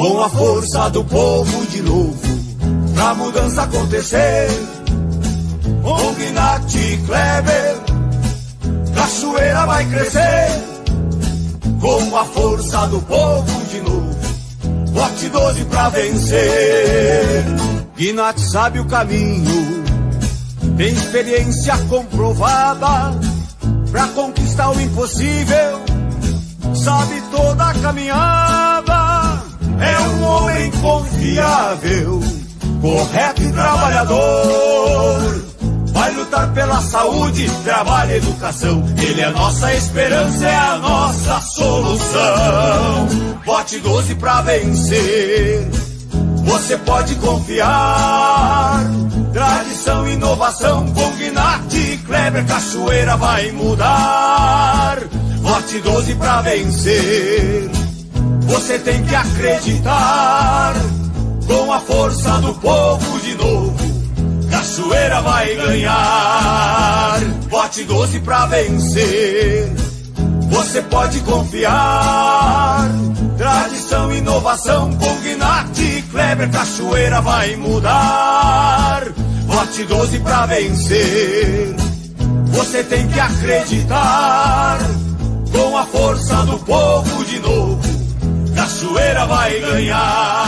com a força do povo de novo, pra mudança acontecer. Com Gnati Kleber, Cachoeira vai crescer, com a força do povo de novo, bote 12 pra vencer. Gnati sabe o caminho, tem experiência comprovada, pra conquistar o impossível, sabe toda a caminhada é um homem confiável, correto e trabalhador. Vai lutar pela saúde, trabalho e educação. Ele é nossa esperança, é a nossa solução. Bote 12 pra vencer. Você pode confiar. Tradição, inovação, com Gnati, Kleber, Cachoeira vai mudar. Bote 12 pra vencer. Você tem que acreditar com a força do povo de novo. Cachoeira vai ganhar. Bote 12 pra vencer. Você pode confiar. Tradição, inovação, com Gnati, Kleber, Cachoeira vai mudar. Bote 12 pra vencer. Você tem que acreditar com a força do povo Cachoeira vai ganhar.